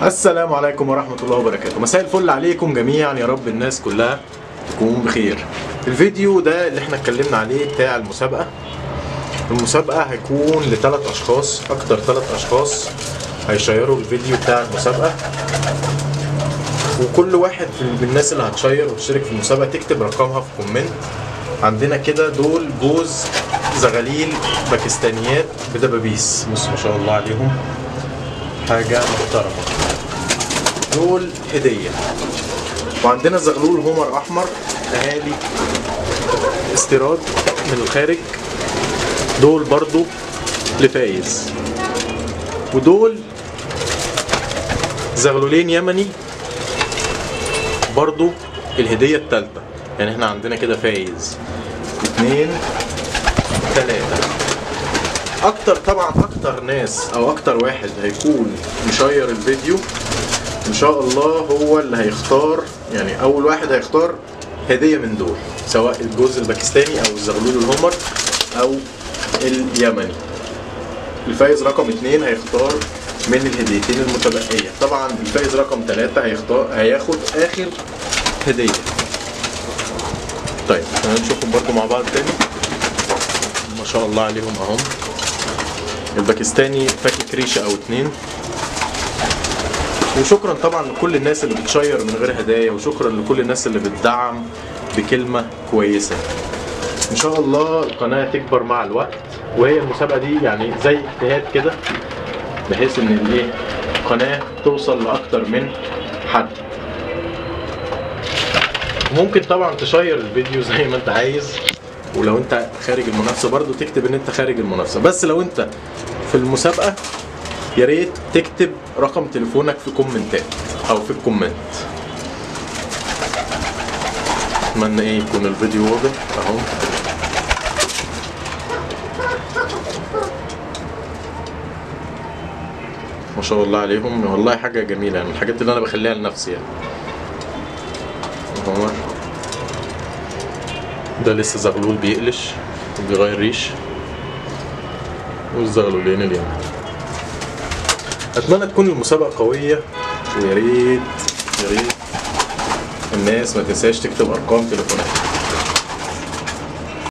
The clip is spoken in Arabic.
السلام عليكم ورحمة الله وبركاته. مساء الفل عليكم جميعا. يا رب الناس كلها تكون بخير. الفيديو ده اللي إحنا اتكلمنا عليه بتاع المسابقة المسابقة هيكون لثلاث أشخاص أكتر ثلاث أشخاص هيشيروا الفيديو بتاع المسابقة. وكل واحد من الناس اللي هتشير وتشترك في المسابقة تكتب رقمها في كومنت. عندنا كده دول جوز زغاليل باكستانيات بدبابيس بص ما شاء الله عليهم. حاجة محترمة. دول هدية. وعندنا زغلول هومر أحمر أهالي استيراد من الخارج. دول برضو لفايز. ودول زغلولين يمني برضو الهدية التالتة. يعني إحنا عندنا كده فايز. اتنين تلاتة. أكتر طبعا أكتر ناس أو أكتر واحد هيكون مشير الفيديو إن شاء الله هو اللي هيختار يعني أول واحد هيختار هدية من دول سواء الجوز الباكستاني أو الزغلول الهمر أو اليمني. الفايز رقم اتنين هيختار من الهديتين المتبقية. طبعا الفايز رقم ثلاثة هيختار هياخد آخر هدية. طيب خلينا نشوفهم برضو مع بعض تاني. ما شاء الله عليهم أهم. الباكستاني فاكك ريشة أو اتنين. وشكرا طبعا لكل الناس اللي بتشير من غير هدايا وشكرا لكل الناس اللي بتدعم بكلمة كويسة. إن شاء الله القناة تكبر مع الوقت وهي المسابقة دي يعني زي اجتهاد كده بحيث إن الإيه القناة توصل لأكتر من حد. ممكن طبعا تشير الفيديو زي ما أنت عايز ولو أنت خارج المنافسة برضو تكتب إن أنت خارج المنافسة. بس لو أنت في المسابقة يا ريت تكتب رقم تليفونك في كومنتات أو في ال comment. أتمنى إيه يكون الفيديو واضح أهو. ما شاء الله عليهم. والله حاجة جميلة يعني الحاجات اللي أنا بخليها لنفسي يعني. عمر ده لسه زغلول بيقلش وبيغير ريش. والزغلولين اليمن أتمنى تكون المسابقة قوية. ويا ريت يا ريت. الناس ما تنساش تكتب أرقام تليفونات